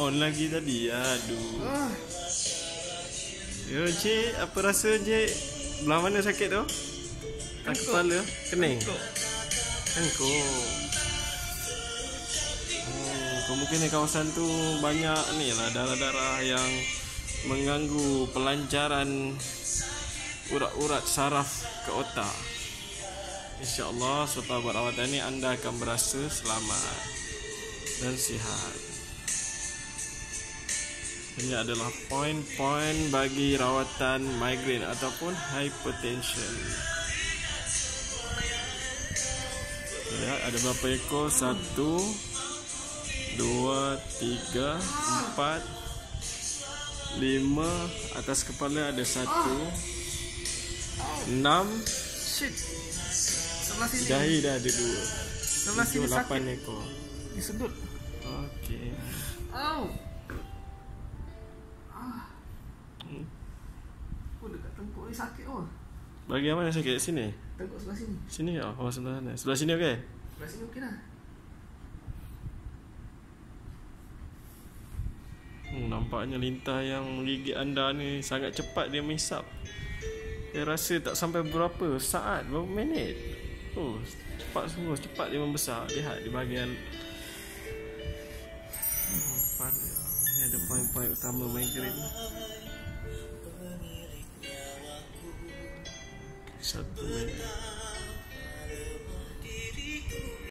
on lagi tadi. Aduh. Ah, Yo, cik, apa rasa cik? Belah mana sakit tu? Tak kepala? Kening? kok. Engkau. Hmm, kemungkinan kawasan tu banyak ni lah darah-darah yang mengganggu pelancaran urat-urat saraf ke otak. InsyaAllah selepas buat rawatan ni anda akan berasa selamat dan sihat. Ini adalah poin-poin bagi rawatan migraine ataupun hypertension. Lihat ada berapa ekor? Satu, dua, tiga, empat, lima. Atas kepala ada satu, enam. Dahi dah ada dua. Sebelah sini lapan sakit. ekor. Disedut. Okey. Au. Ah. Ni sakit oh. Bagi mana sakit? Sini? Tengkuk sebelah sini. Sini ke? Oh, sebelah sana. Sebelah sini okey? Sebelah sini okey dah. Hmm, nampaknya lintah yang menggigit anda ni sangat cepat dia menghisap. Saya rasa tak sampai berapa saat, berapa minit. Oh, cepat sungguh, cepat dia membesar. Lihat di bahagian Hmm. Ini ada poin-poin utama migraine. Satu minit.